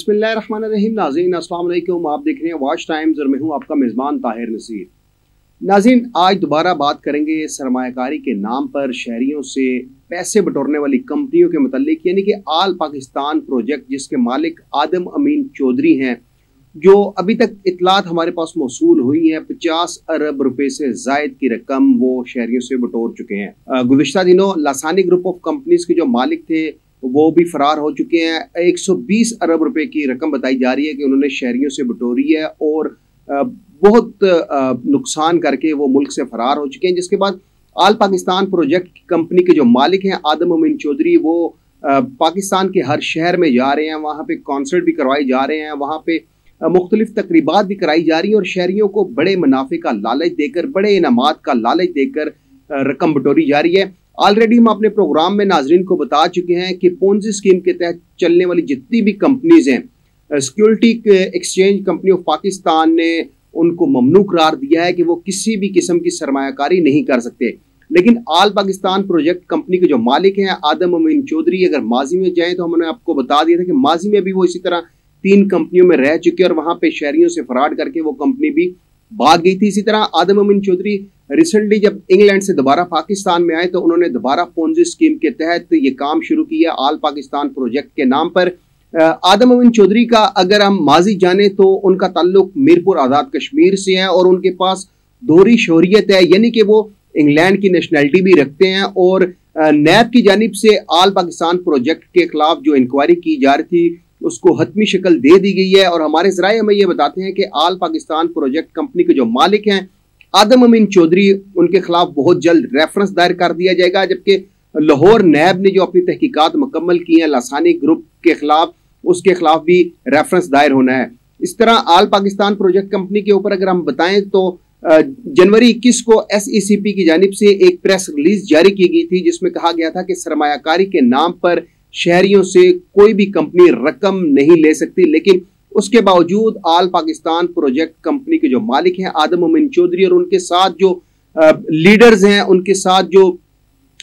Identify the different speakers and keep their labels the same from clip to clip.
Speaker 1: बिस्मिल्लाहिर्रहमानिर्रहीम। नाजीन, अस्सलाम वालेकुम आप देख रहे हैं वॉच टाइम्स और मैं हूँ आपका मेज़बान ताहिर नसीर। नाजीन, आज दोबारा बात करेंगे सरमाकारी के नाम पर शहरीों से पैसे बटोरने वाली कंपनियों के मतलब यानी कि आल पाकिस्तान प्रोजेक्ट जिसके मालिक आदम अमीन चौधरी हैं, जो अभी तक इतलात हमारे पास मौसू हुई हैं। पचास अरब रुपए से जायद की रकम वो शहरीों से बटोर चुके हैं। गुजशत दिनों लासानी ग्रुप ऑफ़ कंपनीज़ के जो मालिक थे वो भी फरार हो चुके हैं। 120 अरब रुपए की रकम बताई जा रही है कि उन्होंने शहरियों से बटोरी है और बहुत नुकसान करके वो मुल्क से फरार हो चुके हैं, जिसके बाद आल पाकिस्तान प्रोजेक्ट कंपनी के जो मालिक हैं, आदम अमीन चौधरी, वो पाकिस्तान के हर शहर में जा रहे हैं, वहाँ पे कॉन्सर्ट भी करवाए जा रहे हैं, वहाँ पे मुख्तलिफ़ तकरीबा भी कराई जा रही हैं और शहरीों को बड़े मुनाफे का लालच देकर, बड़े इनामत का लालच देकर रकम बटोरी जा रही है। ऑलरेडी हम अपने प्रोग्राम में नाजरीन को बता चुके हैं कि पोन्जी स्कीम के तहत चलने वाली जितनी भी कंपनीज़ हैं security exchange company of Pakistan ने उनको ममनू करार दिया है कि वो किसी भी किस्म की सरमाकारी नहीं कर सकते। लेकिन आल पाकिस्तान प्रोजेक्ट कंपनी के जो मालिक हैं, आदम अमीन चौधरी, अगर माजी में जाएँ तो हमने आपको बता दिया था कि माजी में भी वो इसी तरह तीन कंपनियों में रह चुके और वहाँ पे शहरियों से फराड करके वो कंपनी भी भाग गई थी। इसी तरह आदम अमीन चौधरी रिसेंटली जब इंग्लैंड से दोबारा पाकिस्तान में आए तो उन्होंने दोबारा पोन्जी स्कीम के तहत ये काम शुरू किया आल पाकिस्तान प्रोजेक्ट के नाम पर। आदम अमीन चौधरी का अगर हम माजी जाने तो उनका ताल्लुक मीरपुर, आज़ाद कश्मीर से है और उनके पास दोहरी शहरीत है, यानी कि वो इंग्लैंड की नेशनैलिटी भी रखते हैं और नैब की जानब से आल पाकिस्तान प्रोजेक्ट के खिलाफ जो इंक्वायरी की जा रही थी, उसको हतमी शक्ल दे दी गई है। और हमारे जराए हमें ये बताते हैं कि आल पाकिस्तान प्रोजेक्ट कंपनी के जो मालिक हैं आदम अमीन चौधरी उनके खिलाफ बहुत जल्द रेफरेंस दायर कर दिया जाएगा, जबकि लाहौर नैब ने जो अपनी तहकीकात मुकम्मल की है, लासानी ग्रुप के खिलाफ, उसके खिलाफ भी रेफरेंस दायर होना है। इस तरह आल पाकिस्तान प्रोजेक्ट कंपनी के ऊपर अगर हम बताएँ तो जनवरी 21 को एस की जानब से एक प्रेस रिलीज़ जारी की गई थी, जिसमें कहा गया था कि सरमाकारी के नाम पर शहरियों से कोई भी कंपनी रकम नहीं ले सकती, लेकिन उसके बावजूद आल पाकिस्तान प्रोजेक्ट कंपनी के जो मालिक हैं, आदम अमीन चौधरी और उनके साथ जो लीडर्स हैं, उनके साथ जो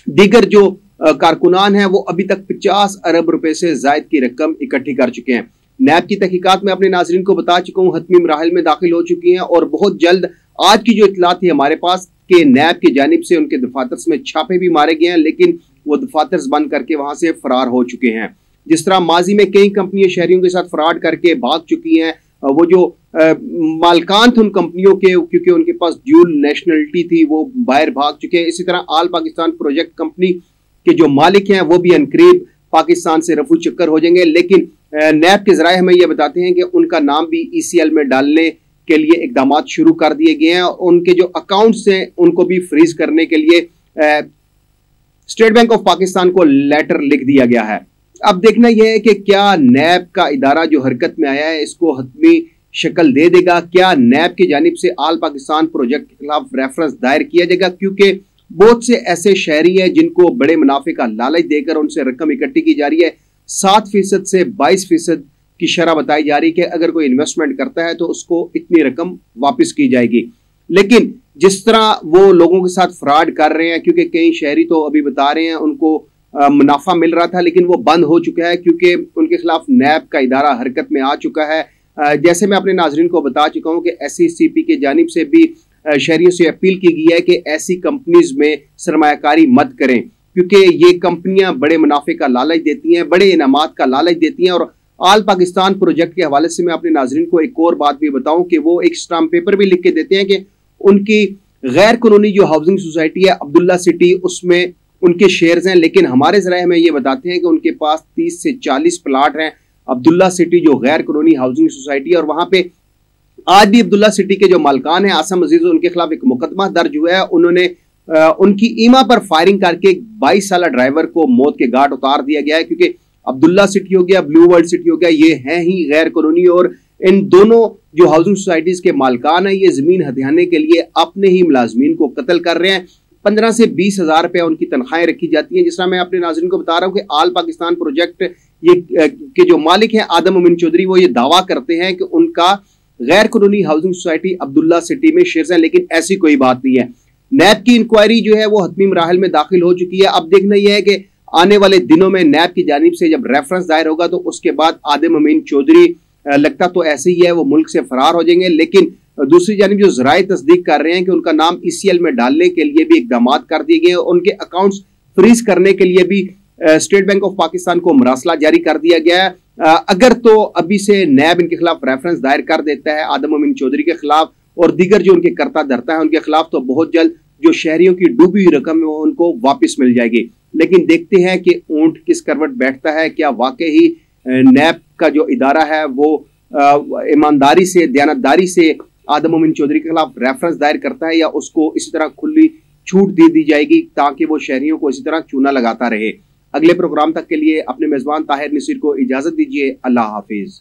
Speaker 1: दीगर जो कारकुनान हैं, वो अभी तक 50 अरब रुपए से जायद की रकम इकट्ठी कर चुके हैं। नैब की तहकीकत में अपने नाजरन को बता चुका हूँ, हतमी मराहल में दाखिल हो चुकी हैं और बहुत जल्द आज की जो इतला थी हमारे पास के नैब की जानब से उनके दफातर में छापे भी मारे गए हैं, लेकिन वो दफातर बंद करके वहाँ से फरार हो चुके हैं। जिस तरह माजी में कई कंपनियाँ शहरियों के साथ फ्रॉड करके भाग चुकी हैं वो जो मालकान थे उन कंपनियों के, क्योंकि उनके पास ड्यूल नेशनलिटी थी, वो बाहर भाग चुके हैं। इसी तरह आल पाकिस्तान प्रोजेक्ट कंपनी के जो मालिक हैं, वो भी अनकरीब पाकिस्तान से रफू चक्कर हो जाएँगे। लेकिन नैब के जराए हमें यह बताते हैं कि उनका नाम भी ई e में डालने के लिए इकदाम शुरू कर दिए गए हैं। और उनके जो अकाउंट्स हैं, उनको भी फ्रीज करने के लिए स्टेट बैंक ऑफ़ पाकिस्तान को लेटर लिख दिया गया है। अब देखना यह है कि क्या नैब का इदारा जो हरकत में आया है, इसको हतमी शक्ल दे देगा। क्या नैब की जानब से आल पाकिस्तान प्रोजेक्ट के खिलाफ रेफरेंस दायर किया जाएगा? क्योंकि बहुत से ऐसे शहरी हैं जिनको बड़े मुनाफे का लालच देकर उनसे रकम इकट्ठी की जा रही है। सात फ़ीसद से बाईस फ़ीसद की शरह बताई जा रही है कि अगर कोई इन्वेस्टमेंट करता है तो उसको इतनी रकम वापस की जाएगी। लेकिन जिस तरह वो लोगों के साथ फ्रॉड कर रहे हैं, क्योंकि कई शहरी तो अभी बता रहे हैं, उनको मुनाफा मिल रहा था, लेकिन वो बंद हो चुका है क्योंकि उनके खिलाफ नैब का इदारा हरकत में आ चुका है। जैसे मैं अपने नाजरन को बता चुका हूँ कि एस सी पी की जानब से भी शहरियों से अपील की गई है कि ऐसी कंपनीज़ में सरमाकारी मत करें, क्योंकि ये कंपनियाँ बड़े मुनाफे का लालच देती हैं, बड़े इनामत का लालच देती हैं और आल पाकिस्तान प्रोजेक्ट के हवाले से मैं अपने नाजरन को एक और बात भी बताऊँ कि वो एक स्टाम्प पेपर भी लिख के देते हैं कि उनकी गैर कानूनी जो हाउसिंग सोसाइटी है, अब्दुल्ला सिटी, उसमें उनके शेयर्स हैं लेकिन हमारे जराए हमें ये बताते हैं कि उनके पास 30 से 40 प्लाट हैं अब्दुल्ला सिटी जो गैर कानूनी हाउसिंग सोसाइटी है और वहाँ पे आज भी अब्दुल्ला सिटी के जो मालकान हैं आसम अज़ीज़ उनके खिलाफ एक मुकदमा दर्ज हुआ है। उन्होंने आ, उनकी ईमा पर फायरिंग करके बाईस साल ड्राइवर को मौत के घाट उतार दिया गया है क्योंकि अब्दुल्ला सिटी हो गया ब्लू वर्ल्ड सिटी हो गया ये है ही गैर कानूनी और इन दोनों जो हाउसिंग सोसाइटीज के मालकान है ये ज़मीन हथियाने के लिए अपने ही मुलाजमीन को कत्ल कर रहे हैं। पंद्रह से बीस हज़ार रुपया उनकी तनख्वाहें रखी जाती हैं, जिस तरह मैं अपने नाजरन को बता रहा हूँ कि आल पाकिस्तान प्रोजेक्ट ये के जो मालिक हैं, आदम अमीन चौधरी, वो ये दावा करते हैं कि उनका गैर कानूनी हाउसिंग सोसाइटी अब्दुल्ला सिटी में शेयर है, लेकिन ऐसी कोई बात नहीं है। नैब की इंक्वायरी जो है, वो हतमी मराहल में दाखिल हो चुकी है। अब देखना यह है कि आने वाले दिनों में नैब की जानब से जब रेफरेंस दायर होगा तो उसके बाद आदिम अमीन चौधरी लगता तो ऐसे ही है, वो मुल्क से फरार हो जाएँगे, लेकिन दूसरी जानब जो जराए तस्दीक कर रहे हैं कि उनका नाम ई सी एल में डालने के लिए भी इकदाम कर दिए गए उनके अकाउंट्स फ्रीज करने के लिए भी स्टेट बैंक ऑफ़ पाकिस्तान को मरासला जारी कर दिया गया है। अगर तो अभी से नैब इनके खिलाफ रेफरेंस दायर कर देता है आदम अमीन चौधरी के खिलाफ और दीगर जो उनके करता धरता है उनके खिलाफ तो बहुत जल्द जो शहरियों की डूबी हुई रकम है वो उनको वापस मिल जाएगी। लेकिन देखते हैं कि ऊँट किस करवट बैठता है, क्या वाकई ही नैब का जो इदारा है वो ईमानदारी से, दयानतदारी से आदम मोमिन चौधरी के खिलाफ रेफरेंस दायर करता है या उसको इसी तरह खुली छूट दे दी जाएगी ताकि वो शहरियों को इसी तरह चूना लगाता रहे। अगले प्रोग्राम तक के लिए अपने मेजबान ताहिर नसीर को इजाज़त दीजिए। अल्लाह हाफिज़।